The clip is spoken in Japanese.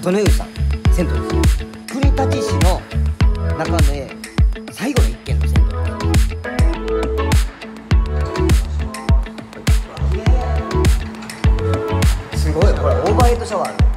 鳩の湯さん銭湯です。国立市の中で最後の一軒の銭湯す。ごいこれ。オーバーヘッドシャワー